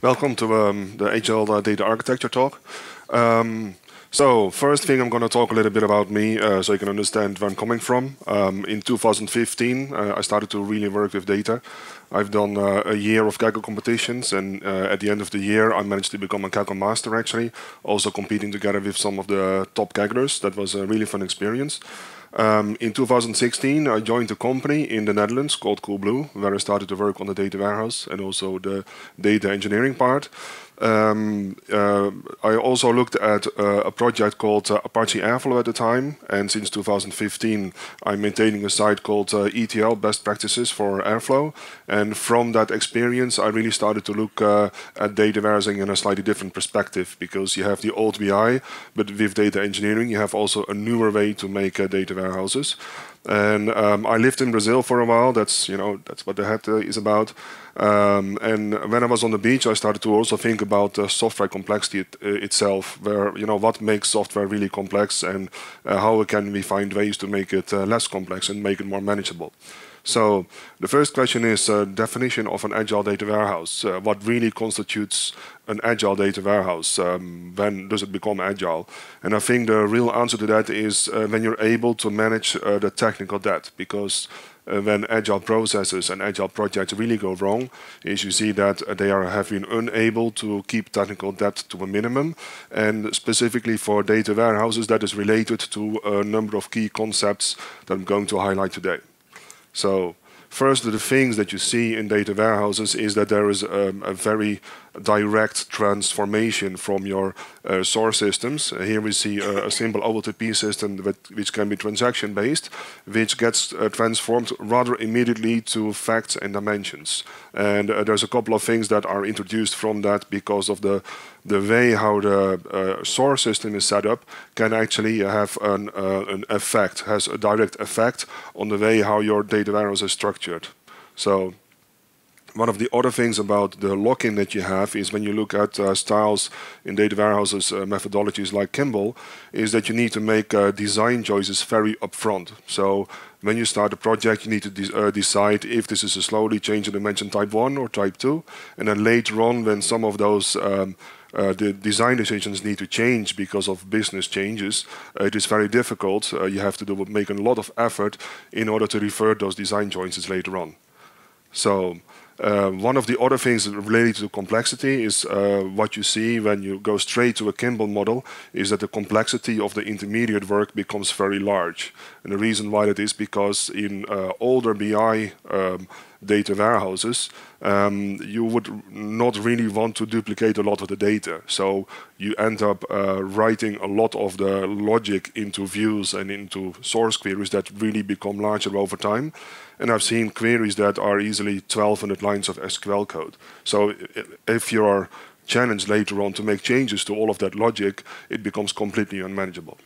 Welcome to um, the uh, Data Architecture talk. Um, so first thing I'm going to talk a little bit about me uh, so you can understand where I'm coming from. Um, in 2015, uh, I started to really work with data. I've done uh, a year of Kaggle competitions and uh, at the end of the year I managed to become a Kaggle master actually, also competing together with some of the top Kagglers. That was a really fun experience. Um, in 2016, I joined a company in the Netherlands called Coolblue, where I started to work on the data warehouse and also the data engineering part. Um, uh, I also looked at uh, a project called uh, Apache Airflow at the time, and since 2015, I'm maintaining a site called uh, ETL Best Practices for Airflow. And from that experience, I really started to look uh, at data warehousing in a slightly different perspective because you have the old BI, but with data engineering, you have also a newer way to make uh, data warehouses. And um, I lived in Brazil for a while. That's you know that's what the hat uh, is about. Um, and when I was on the beach, I started to also think about the software complexity it, uh, itself, where you know what makes software really complex, and uh, how can we find ways to make it uh, less complex and make it more manageable. So the first question is uh, definition of an agile data warehouse. Uh, what really constitutes an agile data warehouse? Um, when does it become agile? And I think the real answer to that is uh, when you're able to manage uh, the technical debt, because uh, when agile processes and agile projects really go wrong, is you see that they are have been unable to keep technical debt to a minimum. And specifically for data warehouses, that is related to a number of key concepts that I'm going to highlight today. So first, of the things that you see in data warehouses is that there is um, a very direct transformation from your uh, source systems. Uh, here we see a, simple OLTP system that, which can be transaction based, which gets uh, transformed rather immediately to facts and dimensions. And uh, there's a couple of things that are introduced from that because of the the way how the source system is set up can actually have an, an effect, has a direct effect on the way how your data warehouse is structured. So one of the other things about the lock-in that you have is when you look at uh, styles in data warehouses, uh, methodologies like Kimball, is that you need to make uh, design choices very upfront. So when you start a project, you need to de uh, decide if this is a slowly changing dimension type 1 or type 2. And then later on, when some of those um, uh, the design decisions need to change because of business changes. Uh, it is very difficult. Uh, you have to do make a lot of effort in order to revert those design choices later on. So uh, one of the other things related to complexity is uh, what you see when you go straight to a Kimball model is that the complexity of the intermediate work becomes very large. And the reason why that is because in uh, older BI um, data warehouses, um, you would not really want to duplicate a lot of the data. So you end up uh, writing a lot of the logic into views and into source queries that really become larger over time. And I've seen queries that are easily 1200 lines of SQL code. So if you're challenged later on to make changes to all of that logic, it becomes completely unmanageable.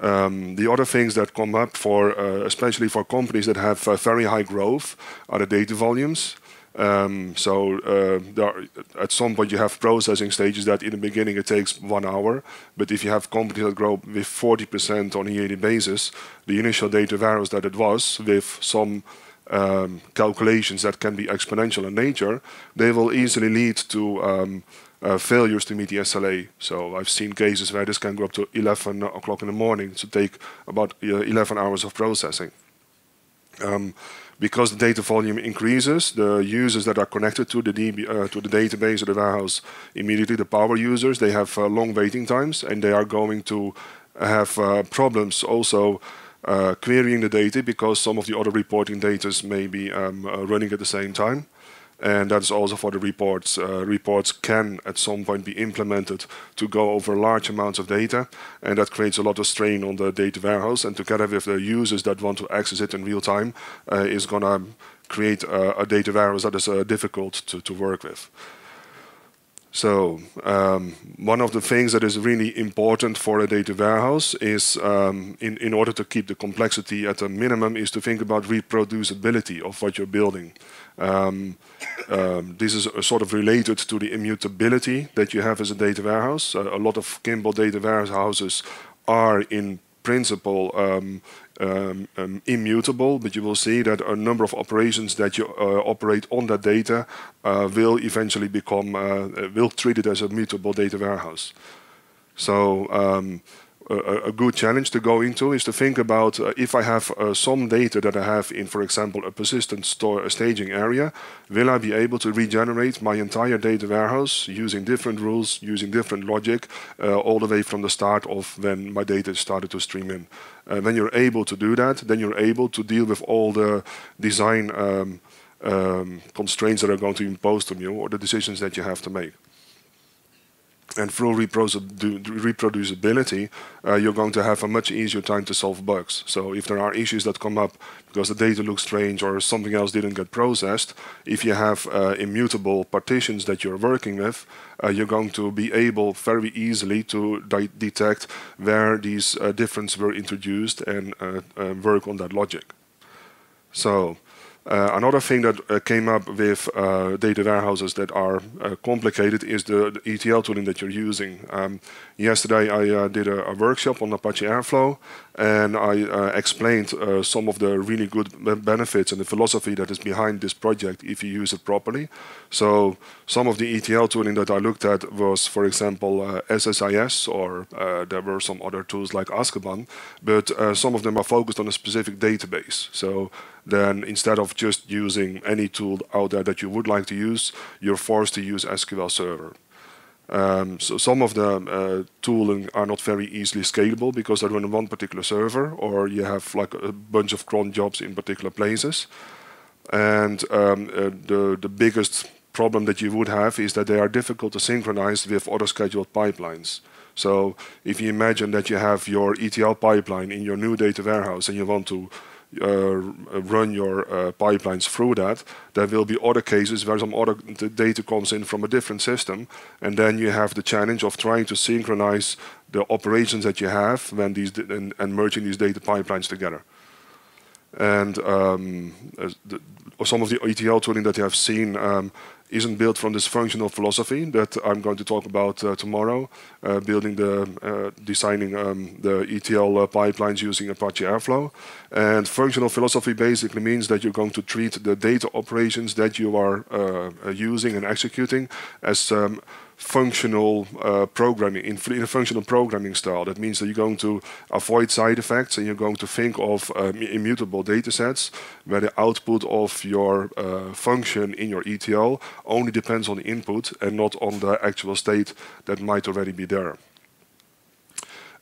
Um, the other things that come up for, uh, especially for companies that have uh, very high growth, are the data volumes. Um, so uh, are, at some point you have processing stages that in the beginning it takes one hour, but if you have companies that grow with 40% on a yearly basis, the initial data varies that it was with some um, calculations that can be exponential in nature, they will easily lead to um, uh, failures to meet the SLA. So I've seen cases where this can go up to 11 o'clock in the morning to take about uh, 11 hours of processing. Um, because the data volume increases, the users that are connected to the, DB, uh, to the database or the warehouse, immediately the power users, they have uh, long waiting times and they are going to have uh, problems also uh, querying the data because some of the other reporting data may be um, uh, running at the same time and that's also for the reports. Uh, reports can at some point be implemented to go over large amounts of data, and that creates a lot of strain on the data warehouse. And together with the users that want to access it in real time, uh, is going to create a, a, data warehouse that is uh, difficult to, to work with. So um, one of the things that is really important for a data warehouse is, um, in, in order to keep the complexity at a minimum, is to think about reproducibility of what you're building. Um, um, this is sort of related to the immutability that you have as a data warehouse. Uh, a lot of Kimball data warehouses are in principle um, um, um, immutable, but you will see that a number of operations that you uh, operate on that data uh, will eventually become, uh, will treat it as a mutable data warehouse. So um, a, good challenge to go into is to think about uh, if I have uh, some data that I have in, for example, a persistent store a staging area, will I be able to regenerate my entire data warehouse using different rules, using different logic, uh, all the way from the start of when my data started to stream in. Uh, when you're able to do that, then you're able to deal with all the design um, um, constraints that are going to be imposed on you or the decisions that you have to make and through reproducibility, uh, you're going to have a much easier time to solve bugs. So if there are issues that come up because the data looks strange or something else didn't get processed, if you have uh, immutable partitions that you're working with, uh, you're going to be able very easily to detect where these uh, differences were introduced and uh, uh, work on that logic. So uh, another thing that uh, came up with uh, data warehouses that are uh, complicated is the, the, ETL tooling that you're using. Um, yesterday I uh, did a, a, workshop on Apache Airflow and I uh, explained some of the really good benefits and the philosophy that is behind this project if you use it properly. So some of the ETL tooling that I looked at was, for example, SSIS or there were some other tools like Azkaban, but some of them are focused on a specific database. So then instead of just using any tool out there that you would like to use, you're forced to use SQL Server. Um, so some of the uh, tooling are not very easily scalable because they run on one particular server, or you have like a bunch of cron jobs in particular places. And um, uh, the the biggest problem that you would have is that they are difficult to synchronize with other scheduled pipelines. So if you imagine that you have your ETL pipeline in your new data warehouse and you want to run your uh, pipelines through that. There will be other cases where some other data comes in from a different system, and then you have the challenge of trying to synchronize the operations that you have when these and, and merging these data pipelines together. And um, the, some of the ETL tooling that you have seen um, isn't built from this functional philosophy that I'm going to talk about uh, tomorrow, uh, building the, uh, designing um, the ETL uh, pipelines using Apache Airflow. And functional philosophy basically means that you're going to treat the data operations that you are uh, uh, using and executing as um, functional uh, programming, in, in, a functional programming style. That means that you're going to avoid side effects and you're going to think of um, immutable data sets where the output of your uh, function in your ETL only depends on the input and not on the actual state that might already be there.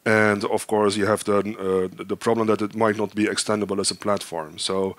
And of course, you have the, uh, the problem that it might not be extendable as a platform. So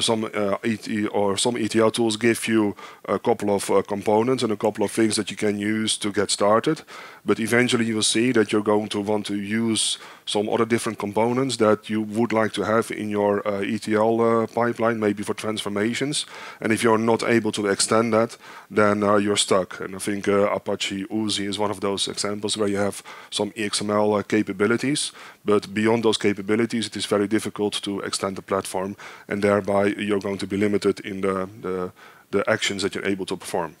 some uh, ET or some ETL tools give you a couple of uh, components and a couple of things that you can use to get started. But eventually you will see that you're going to want to use some other different components that you would like to have in your uh, ETL uh, pipeline, maybe for transformations. And if you're not able to extend that, then uh, you're stuck. And I think Apache Oozie is one of those examples where you have some XML capabilities, but beyond those capabilities, it is very difficult to extend the platform, and thereby you're going to be limited in the, the, the actions that you're able to perform.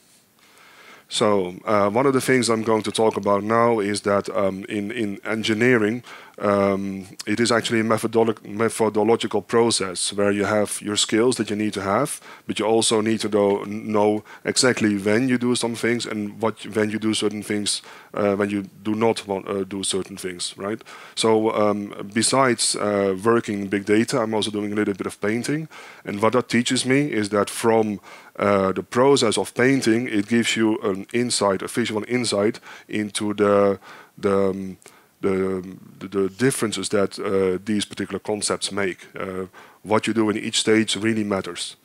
So uh, one of the things I'm going to talk about now is that um, in, in engineering, um, it is actually a methodolo methodological process where you have your skills that you need to have, but you also need to know, know exactly when you do some things and what when you do certain things uh, when you do not want uh, do certain things, right? So um, besides uh, working in big data, I'm also doing a little bit of painting, and what that teaches me is that from uh, the process of painting, it gives you an insight, a visual insight into the the um, the, the, differences that uh, these particular concepts make. Uh, what you do in each stage really matters.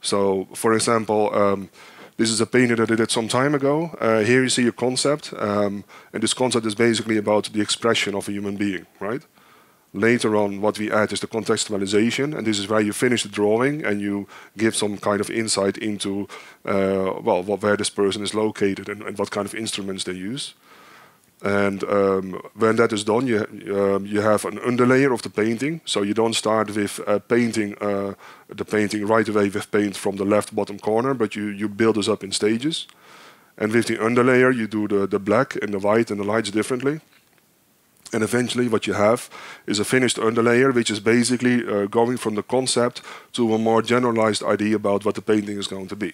So, for example, um, this is a painting that I did some time ago. Uh, here you see a concept, um, and this concept is basically about the expression of a human being, right? Later on, what we add is the contextualization, and this is where you finish the drawing and you give some kind of insight into, uh, well, what, where this person is located and, and what kind of instruments they use. And um, when that is done, you, um, you have an underlayer of the painting. So you don't start with uh, painting uh, the painting right away with paint from the left bottom corner, but you, you build this up in stages. And with the underlayer, you do the, the black and the white and the lights differently. And eventually what you have is a finished underlayer, which is basically uh, going from the concept to a more generalized idea about what the painting is going to be.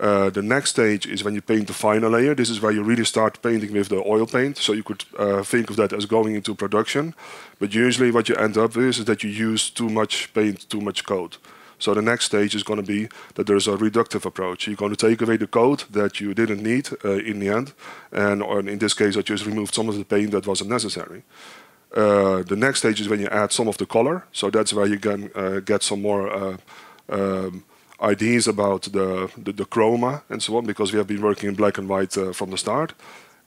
Uh, the next stage is when you paint the final layer. This is where you really start painting with the oil paint. So you could uh, think of that as going into production. But usually what you end up with is that you use too much paint, too much coat. So the next stage is going to be that there's a reductive approach. You're going to take away the coat that you didn't need uh, in the end. And in this case, I just removed some of the paint that wasn't necessary. Uh, the next stage is when you add some of the color. So that's where you can uh, get some more um, ideas about the, the, the, chroma and so on, because we have been working in black and white uh, from the start.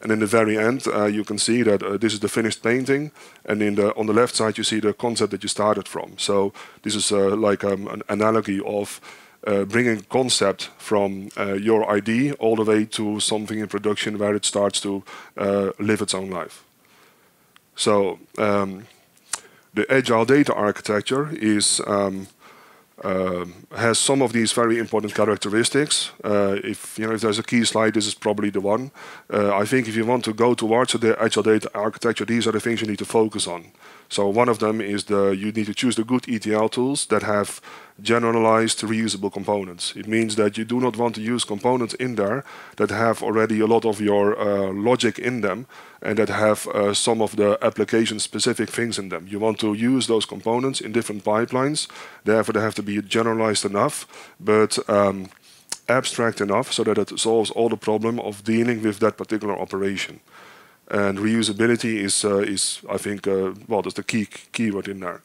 And in the very end, uh, you can see that uh, this is the finished painting, and in the on the left side, you see the concept that you started from. So this is uh, like um, an analogy of uh, bringing concept from uh, your idea all the way to something in production where it starts to live its own life. So um, the agile data architecture is um, uh, has some of these very important characteristics. Uh, if you know if there's a key slide, this is probably the one. Uh, I think if you want to go towards the agile data architecture, these are the things you need to focus on. So one of them is the you need to choose the good ETL tools that have generalized reusable components. It means that you do not want to use components in there that have already a lot of your uh, logic in them and that have uh, some of the application specific things in them. You want to use those components in different pipelines. Therefore, they have to be generalized enough, but um, abstract enough so that it solves all the problem of dealing with that particular operation. And reusability is, uh, is I think, uh, well, that's the key keyword in there.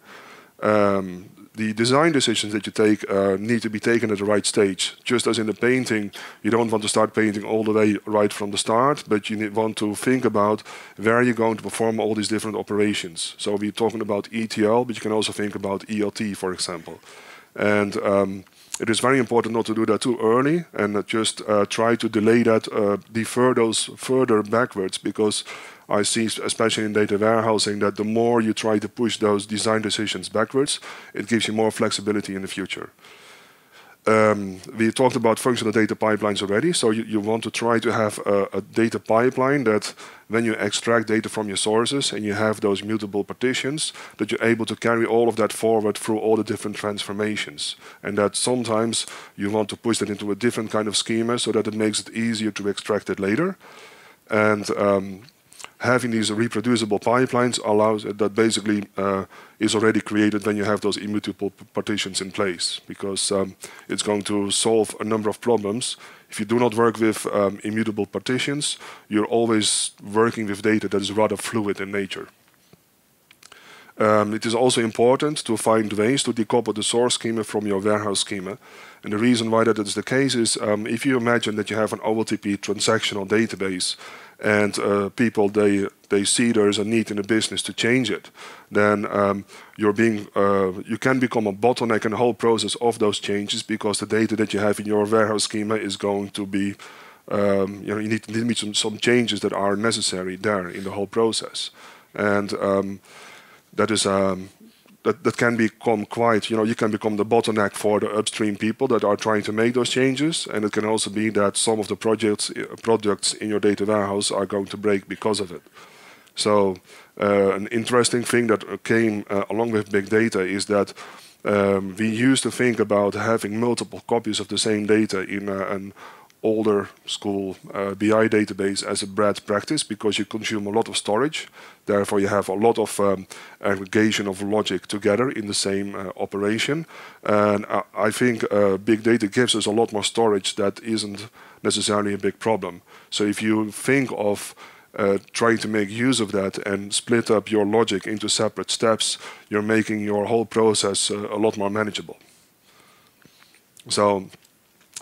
Um, the design decisions that you take uh, need to be taken at the right stage. Just as in the painting, you don't want to start painting all the way right from the start, but you want to think about where you're going to perform all these different operations. So we're talking about ETL, but you can also think about ELT, for example. And um, it is very important not to do that too early and just uh, try to delay that, uh, defer those further backwards because I see, especially in data warehousing, that the more you try to push those design decisions backwards, it gives you more flexibility in the future. Um, we talked about functional data pipelines already, so you, you want to try to have a, a, data pipeline that when you extract data from your sources and you have those mutable partitions, that you're able to carry all of that forward through all the different transformations. And that sometimes you want to push that into a different kind of schema so that it makes it easier to extract it later. And um, having these reproducible pipelines allows that basically uh, is already created when you have those immutable partitions in place because um, it's going to solve a number of problems. If you do not work with um, immutable partitions, you're always working with data that is rather fluid in nature. Um, it is also important to find ways to decouple the source schema from your warehouse schema. And the reason why that is the case is um, if you imagine that you have an OLTP transactional database and uh, people they they see there is a need in the business to change it, then um, you're being uh, you can become a bottleneck in the whole process of those changes because the data that you have in your warehouse schema is going to be um, you know you need to make some, some changes that are necessary there in the whole process, and um, that is um, that, that can become quite, you know, you can become the bottleneck for the upstream people that are trying to make those changes. And it can also be that some of the projects, uh, projects in your data warehouse are going to break because of it. So uh, an interesting thing that came uh, along with big data is that um, we used to think about having multiple copies of the same data in uh, an older school uh, BI database as a bad practice because you consume a lot of storage. Therefore, you have a lot of um, aggregation of logic together in the same uh, operation. And uh, I think uh, big data gives us a lot more storage that isn't necessarily a big problem. So if you think of uh, trying to make use of that and split up your logic into separate steps, you're making your whole process uh, a lot more manageable. So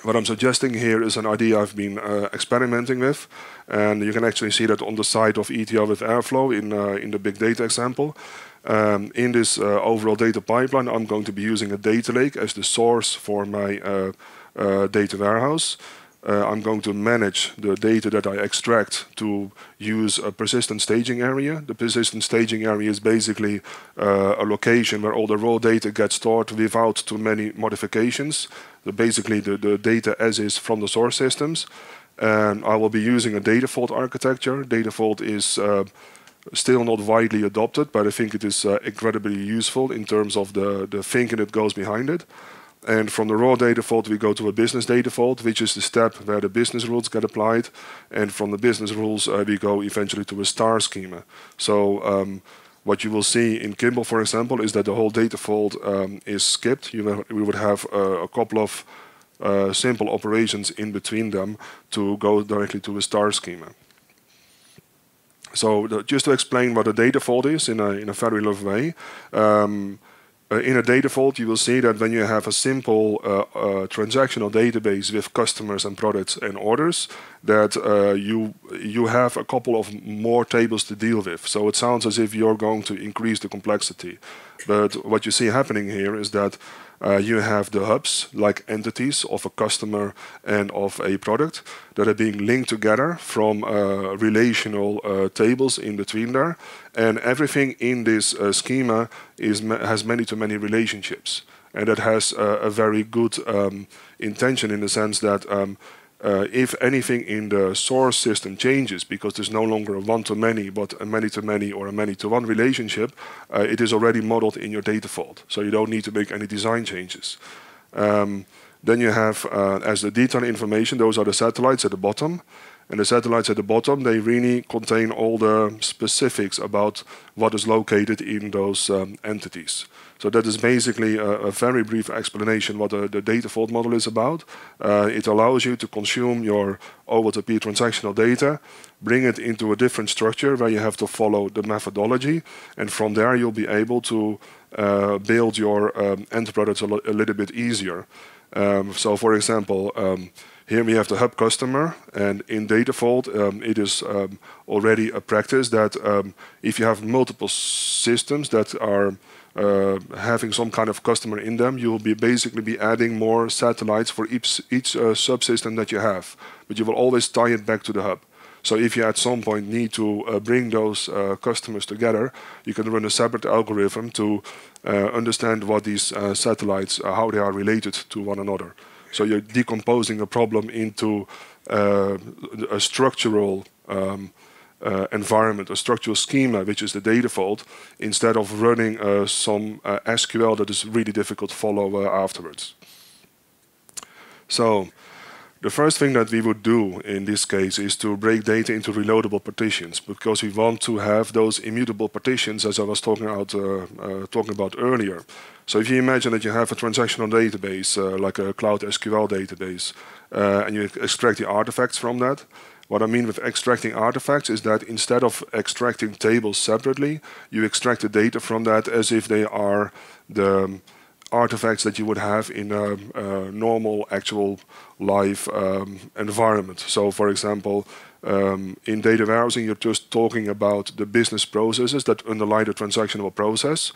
what I'm suggesting here is an idea I've been uh, experimenting with, and you can actually see that on the side of ETL with Airflow in, uh, in the big data example. Um, in this uh, overall data pipeline, I'm going to be using a data lake as the source for my uh, uh, data warehouse uh, I'm going to manage the data that I extract to use a persistent staging area. The persistent staging area is basically uh, a location where all the raw data gets stored without too many modifications. So basically, the, the data as is from the source systems. And I will be using a data vault architecture. Data vault is uh, still not widely adopted, but I think it is uh, incredibly useful in terms of the, the thinking that goes behind it. And from the raw data vault, we go to a business data vault, which is the step where the business rules get applied. And from the business rules, uh, we go eventually to a star schema. So um, what you will see in Kimball, for example, is that the whole data vault um, is skipped. You we would have uh, a couple of uh, simple operations in between them to go directly to a star schema. So the, just to explain what a data vault is in a, in a very low way, um, in a data vault, you will see that when you have a simple uh, uh, transactional database with customers and products and orders, that uh, you you have a couple of more tables to deal with. So it sounds as if you're going to increase the complexity. But what you see happening here is that uh, you have the hubs, like entities of a customer and of a product, that are being linked together from uh, relational uh, tables in between there. And everything in this uh, schema is ma has many-to-many -many relationships. And that has a very good um, intention in the sense that um, uh, if anything in the source system changes because there's no longer a one-to-many but a many-to-many or a many-to-one relationship, uh, it is already modeled in your data vault. So you don't need to make any design changes. Um, then you have, uh, as the detail information, those are the satellites at the bottom. And the satellites at the bottom, they really contain all the specifics about what is located in those um, entities. So that is basically a, a very brief explanation what the, the, data vault model is about. Uh, it allows you to consume your OLTP transactional data, bring it into a different structure where you have to follow the methodology, and from there you'll be able to uh, build your um, end products a, a, little bit easier. Um, so for example, um, here we have the hub customer, and in Data Vault, um, it is um, already a practice that um, if you have multiple systems that are uh, having some kind of customer in them, you will be basically be adding more satellites for each, each uh, subsystem that you have. But you will always tie it back to the hub. So if you at some point need to uh, bring those uh, customers together, you can run a separate algorithm to uh, understand what these satellites, how they are related to one another. So you're decomposing a problem into a structural um, uh, environment, a structural schema, which is the data vault, instead of running uh, some uh, SQL that is really difficult to follow uh, afterwards. So the first thing that we would do in this case is to break data into reloadable partitions because we want to have those immutable partitions as I was talking about, uh, uh, talking about earlier. So if you imagine that you have a transactional database, like a cloud SQL database, and you extract the artifacts from that, what I mean with extracting artifacts is that instead of extracting tables separately, you extract the data from that as if they are the artifacts that you would have in a, a normal, actual live um, environment. So, for example, um, in data warehousing, you're just talking about the business processes that underlie the transactional process.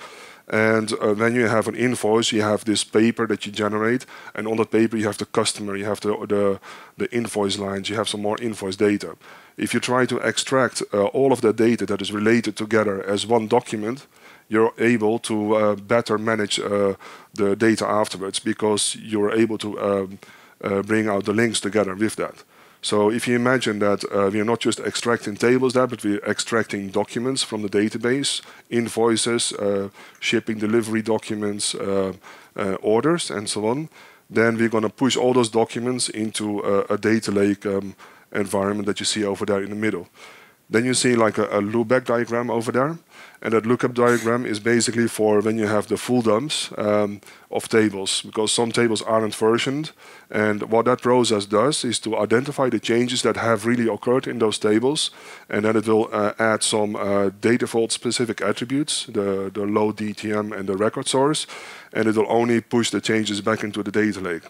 And uh, when you have an invoice, you have this paper that you generate, and on that paper you have the customer, you have the the, the invoice lines, you have some more invoice data. If you try to extract uh, all of that data that is related together as one document, you're able to uh, better manage uh, the data afterwards because you're able to um, uh, bring out the links together with that. So if you imagine that uh, we are not just extracting tables there, but we're extracting documents from the database, invoices, uh, shipping delivery documents, uh, uh orders, and so on, then we're going to push all those documents into a, a data lake um, environment that you see over there in the middle. Then you see like a, a loopback diagram over there. And that lookup diagram is basically for when you have the full dumps um, of tables, because some tables aren't versioned. And what that process does is to identify the changes that have really occurred in those tables, and then it will uh, add some uh, data vault specific attributes, the, the load DTM and the record source, and it will only push the changes back into the data lake.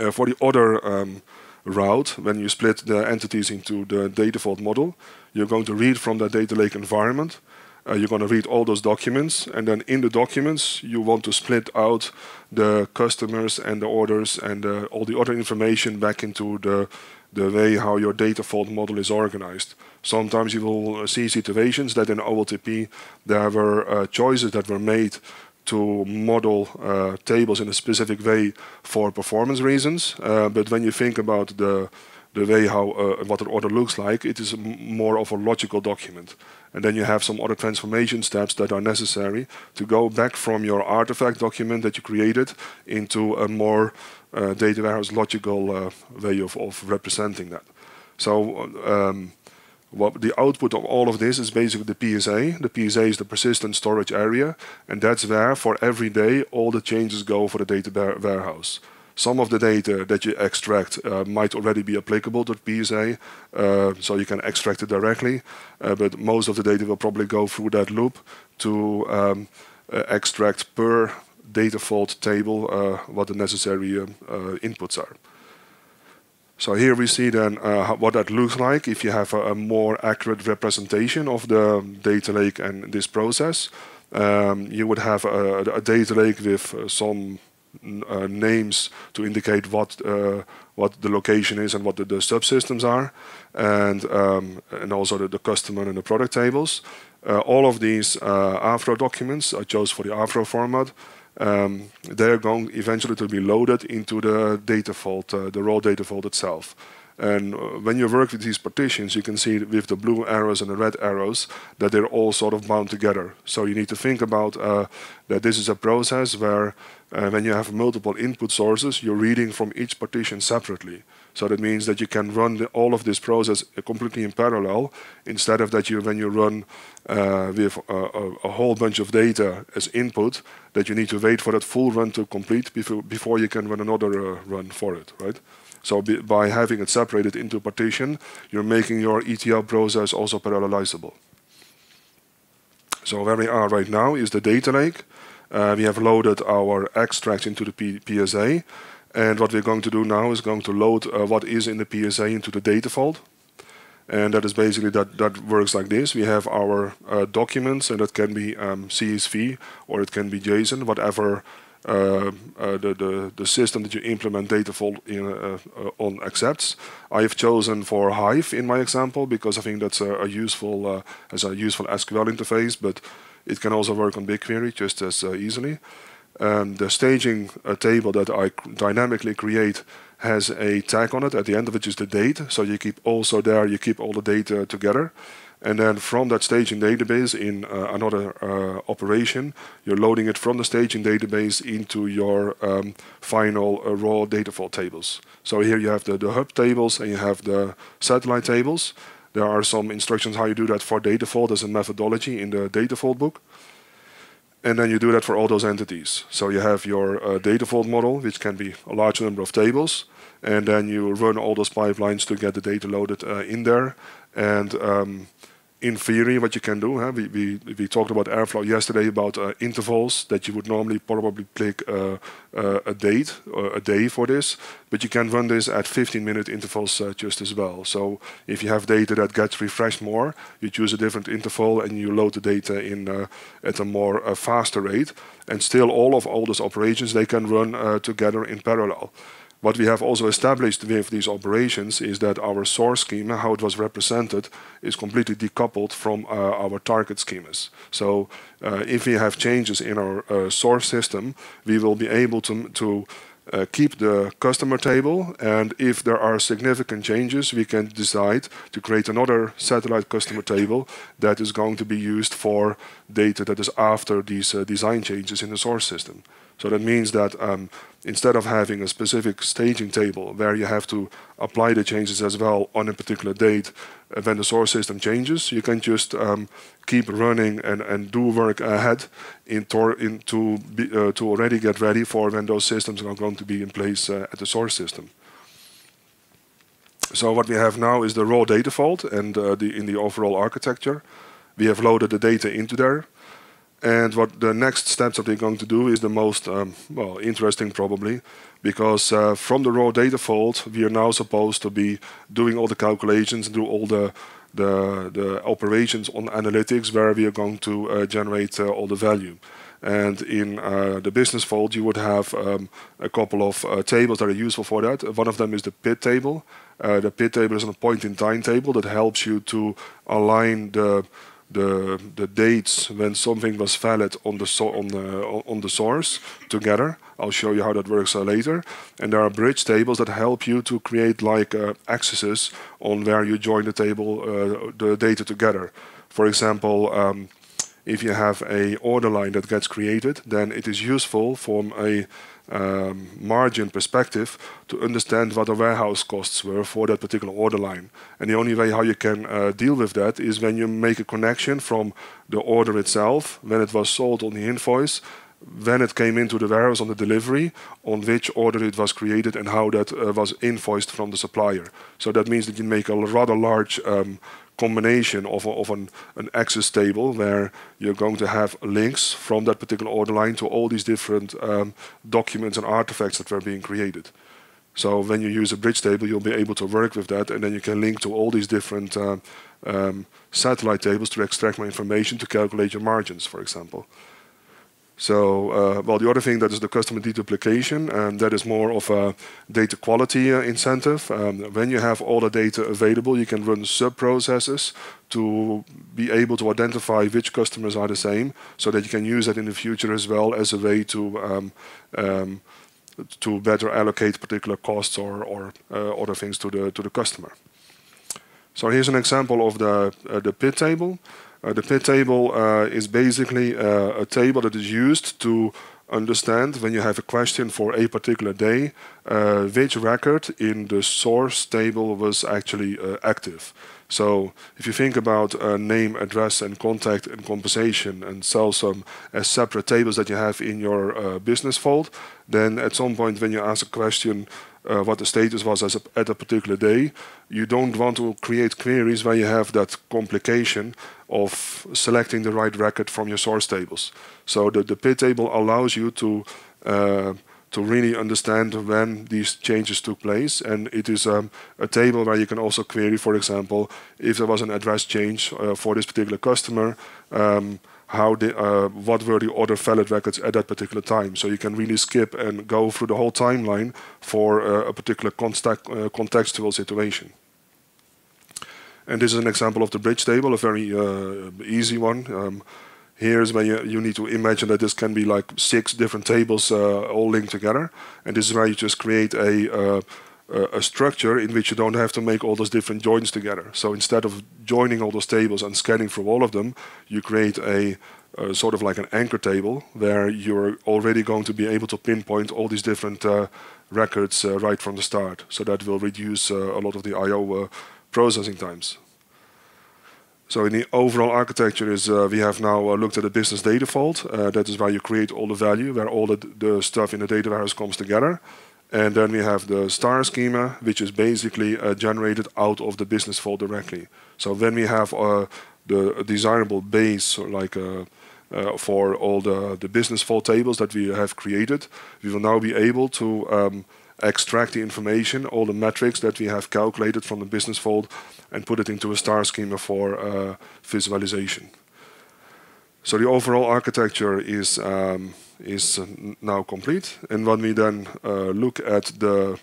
Uh, for the other um, route, when you split the entities into the data vault model, you're going to read from that data lake environment, uh, you're going to read all those documents, and then in the documents, you want to split out the customers and the orders and uh, all the other information back into the, the way how your data vault model is organized. Sometimes you will see situations that in OLTP there were uh, choices that were made to model uh, tables in a specific way for performance reasons. Uh, but when you think about the the way how uh, what an order looks like, it is more of a logical document. And then you have some other transformation steps that are necessary to go back from your artifact document that you created into a more uh, data warehouse logical uh, way of, of representing that. So um, what the output of all of this is basically the PSA. The PSA is the persistent storage area, and that's where for every day all the changes go for the data warehouse. Some of the data that you extract uh, might already be applicable to PSA, uh, so you can extract it directly, uh, but most of the data will probably go through that loop to um, uh, extract per data vault table uh, what the necessary um, uh, inputs are. So here we see then uh, what that looks like if you have a, a, more accurate representation of the data lake and this process. Um, you would have a, a, data lake with uh, some uh, names to indicate what uh, what the location is and what the, the subsystems are, and um, and also the, the, customer and the product tables. Uh, all of these uh, Avro documents I chose for the Avro format um, they're going eventually to be loaded into the data vault, uh, the raw data vault itself. And uh, when you work with these partitions, you can see with the blue arrows and the red arrows that they're all sort of bound together. So you need to think about uh, that this is a process where uh, when you have multiple input sources, you're reading from each partition separately. So that means that you can run the, all of this process completely in parallel instead of that you, when you run uh, with a, a, a, whole bunch of data as input, that you need to wait for that full run to complete before, before you can run another uh, run for it, right? So by having it separated into partition, you're making your ETL process also parallelizable. So where we are right now is the data lake. Uh, we have loaded our extracts into the P PSA. And what we're going to do now is going to load uh, what is in the PSA into the data vault. And that is basically that, that works like this. We have our uh, documents, and that can be um, CSV or it can be JSON, whatever uh, uh, the, the, the system that you implement data vault in, uh, uh, on accepts. I have chosen for Hive in my example because I think that's a, a useful as a useful SQL interface, but it can also work on BigQuery just as easily. Um, the staging uh, table that I dynamically create has a tag on it at the end of it is the date. So you keep also there, you keep all the data together. And then from that staging database in uh, another uh, operation, you're loading it from the staging database into your um, final uh, raw data vault tables. So here you have the, the hub tables and you have the satellite tables. There are some instructions how you do that for data vault as a methodology in the data vault book. And then you do that for all those entities. So you have your uh, data vault model, which can be a large number of tables, and then you run all those pipelines to get the data loaded uh, in there. And um, in theory, what you can do, huh? we, we, we talked about Airflow yesterday about uh, intervals that you would normally probably pick uh, uh, a date or a day for this, but you can run this at 15 minute intervals uh, just as well. So if you have data that gets refreshed more, you choose a different interval and you load the data in uh, at a more uh, faster rate. And still all of all those operations, they can run together in parallel. What we have also established with these operations is that our source schema, how it was represented, is completely decoupled from uh, our target schemas. So uh, if we have changes in our uh, source system, we will be able to, to keep the customer table, and if there are significant changes, we can decide to create another satellite customer table that is going to be used for data that is after these design changes in the source system. So that means that um, instead of having a specific staging table where you have to apply the changes as well on a particular date uh, when the source system changes, you can just um, keep running and, and do work ahead to, uh, to already get ready for when those systems are going to be in place uh, at the source system. So what we have now is the raw data vault and in the overall architecture. We have loaded the data into there. And what the next steps that we're going to do is the most um, well interesting probably, because uh, from the raw data vault we are now supposed to be doing all the calculations and do all the the, the operations on analytics where we are going to uh, generate uh, all the value. And in uh, the business vault, you would have um, a couple of uh, tables that are useful for that. One of them is the PIT table. Uh, the PIT table is a point-in-time table that helps you to align the the the dates when something was valid on the so on the on the source together. I'll show you how that works uh, later. And there are bridge tables that help you to create like uh, accesses on where you join the table uh, the data together. For example, um, if you have a order line that gets created, then it is useful from a um, margin perspective to understand what the warehouse costs were for that particular order line. And the only way how you can uh, deal with that is when you make a connection from the order itself, when it was sold on the invoice, when it came into the warehouse on the delivery, on which order it was created and how that uh, was invoiced from the supplier. So that means that you make a rather large um, combination of, a, of an, an access table where you're going to have links from that particular order line to all these different um, documents and artifacts that were being created. So when you use a bridge table, you'll be able to work with that, and then you can link to all these different uh, um, satellite tables to extract more information to calculate your margins, for example. So, uh, well, the other thing that is the customer deduplication, and that is more of a data quality uh, incentive. Um, when you have all the data available, you can run sub-processes to be able to identify which customers are the same, so that you can use that in the future as well as a way to um, um, to better allocate particular costs or, or uh, other things to the to the customer. So here's an example of the the PIT table. Uh, the PIT table uh, is basically uh, a table that is used to understand when you have a question for a particular day, uh, which record in the source table was actually uh, active. So if you think about uh, name, address, and contact and compensation and sell some as separate tables that you have in your business vault, then at some point when you ask a question uh, what the status was as a, at a particular day. You don't want to create queries where you have that complication of selecting the right record from your source tables. So the, the PIT table allows you to uh, to really understand when these changes took place. And it is um, a table where you can also query, for example, if there was an address change uh, for this particular customer, um, how the, uh, what were the other valid records at that particular time. So you can really skip and go through the whole timeline for uh, a particular uh, contextual situation. And this is an example of the bridge table, a very uh, easy one. Um, here's where you, you, need to imagine that this can be like six different tables uh, all linked together. And this is where you just create a a structure in which you don't have to make all those different joins together. So instead of joining all those tables and scanning through all of them, you create a, sort of like an anchor table where you're already going to be able to pinpoint all these different uh, records uh, right from the start. So that will reduce uh, a lot of the I/O uh, processing times. So in the overall architecture is uh, we have now uh, looked at the business data vault. that is where you create all the value, where all the, the stuff in the data warehouse comes together. And then we have the star schema, which is basically uh, generated out of the business vault directly. So when we have uh, the desirable base, like uh, uh, for all the, the business vault tables that we have created, we will now be able to um, extract the information, all the metrics that we have calculated from the business vault, and put it into a star schema for uh, visualization. So the overall architecture is um, is uh, now complete. And when we then uh, look at the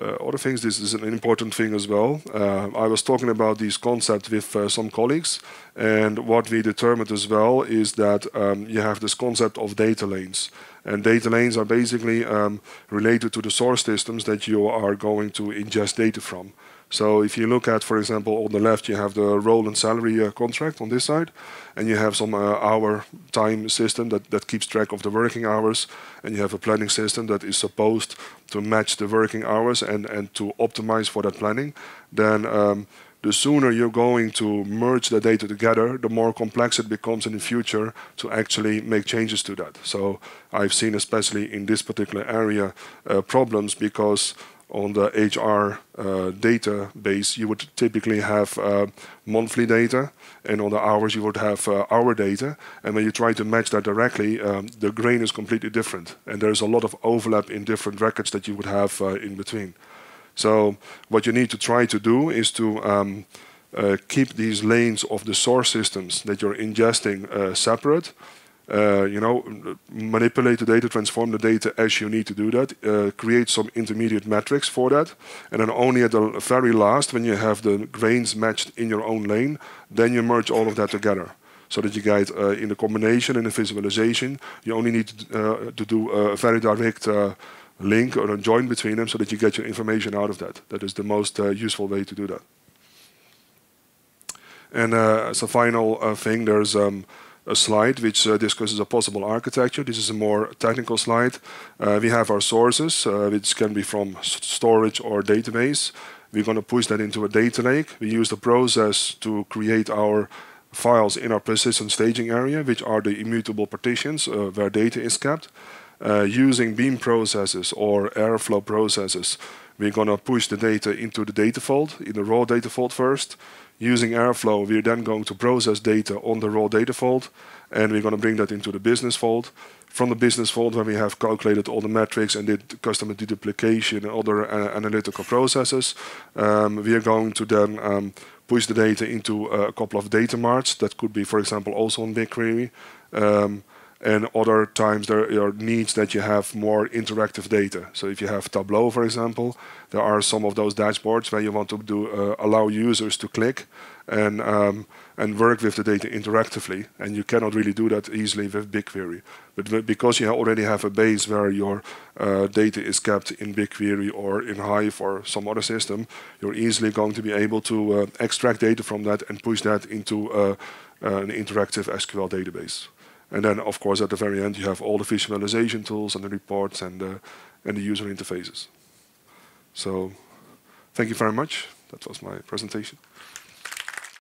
uh, other things, this is an important thing as well. I was talking about these concepts with some colleagues, and what we determined as well is that um, you have this concept of data lanes. And data lanes are basically um, related to the source systems that you are going to ingest data from. So if you look at, for example, on the left, you have the role and salary uh, contract on this side, and you have some uh, hour time system that, that keeps track of the working hours, and you have a planning system that is supposed to match the working hours and, and to optimize for that planning, then um, the sooner you're going to merge the data together, the more complex it becomes in the future to actually make changes to that. So I've seen, especially in this particular area, uh, problems because on the HR uh, database, you would typically have uh, monthly data, and on the hours you would have uh, hour data. And when you try to match that directly, um, the grain is completely different, and there's a lot of overlap in different records that you would have uh, in between. So what you need to try to do is to um, uh, keep these lanes of the source systems that you're ingesting uh, separate, uh, you know, manipulate the data, transform the data as you need to do that, uh, create some intermediate metrics for that, and then only at the very last, when you have the grains matched in your own lane, then you merge all of that together. So that you get uh, in the combination and the visualization, you only need to, uh, to do a very direct link or a join between them so that you get your information out of that. That is the most useful way to do that. And as a final thing, there's um, a slide which uh, discusses a possible architecture. This is a more technical slide. Uh, we have our sources, uh, which can be from storage or database. We're going to push that into a data lake. We use the process to create our files in our persistent staging area, which are the immutable partitions uh, where data is kept. Uh, using beam processes or airflow processes, we're going to push the data into the data vault, in the raw data vault first. Using Airflow, we're then going to process data on the raw data vault, and we're going to bring that into the business vault. From the business vault, when we have calculated all the metrics and did customer deduplication and other uh, analytical processes, um, we are going to then um, push the data into a couple of data marts. That could be, for example, also on BigQuery. Um, and other times there are needs that you have more interactive data. So if you have Tableau, for example, there are some of those dashboards where you want to do uh, allow users to click and um, and work with the data interactively, and you cannot really do that easily with BigQuery. But because you already have a base where your uh, data is kept in BigQuery or in Hive or some other system, you're easily going to be able to uh, extract data from that and push that into uh, an interactive SQL database. And then, of course, at the very end, you have all the visualization tools and the reports and the, and the user interfaces. So thank you very much. That was my presentation.